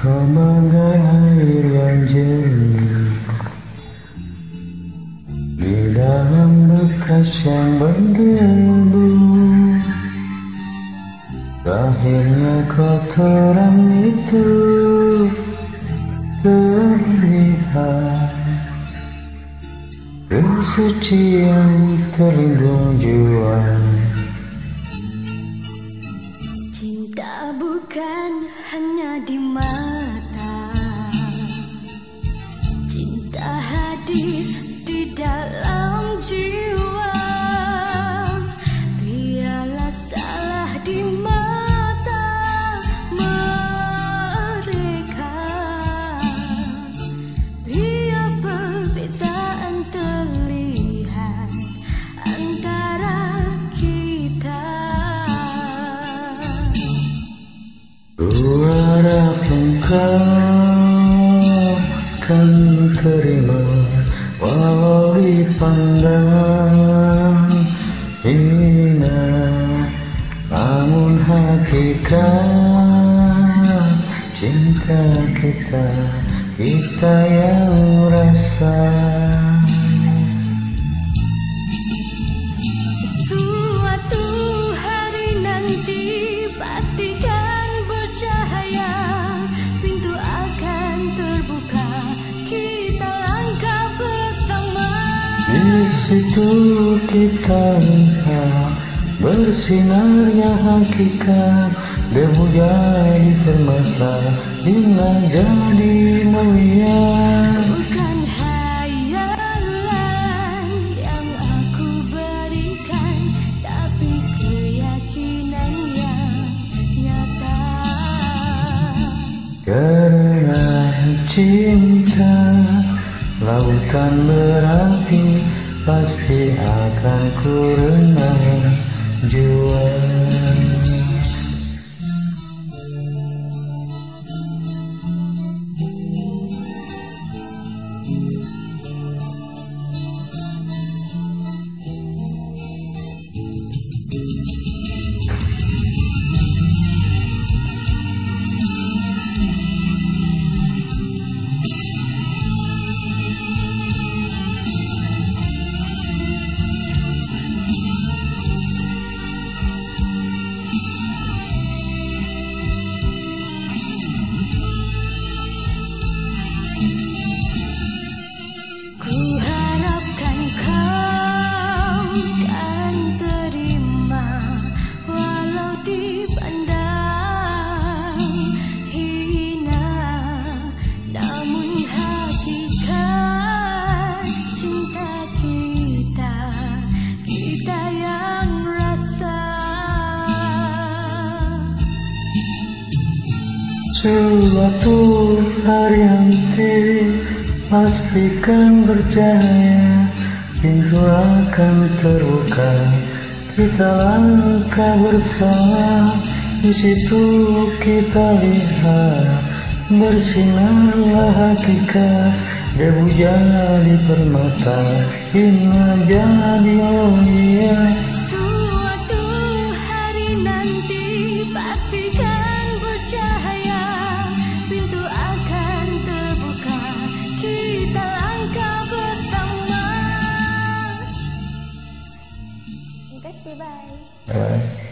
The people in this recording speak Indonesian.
Memanggang air yang jernih Di dalam bekas yang berdebu. Akhirnya kotoran itu terlihat. Kesucian terlindung juang Cinta bukan hanya di mata. Cinta hadir engkau kan terima Walau dipandang hina. Namun hakikat cinta kita Kita yang rasa situ kita bersinarnya hakikat Debu jadi permata, bina jadi mulia Bukan hayalan yang aku berikan Tapi keyakinan yang nyata Karena cinta Lautan berapi Pasti akan ku renang jua Suatu hari nanti Pastikan bercahaya Pintu akan terbuka Kita langkah bersama. Di situ kita lihat Bersinarlah hakikat Debu jadi permata Hina jadi mulia Bye-bye. Bye-bye.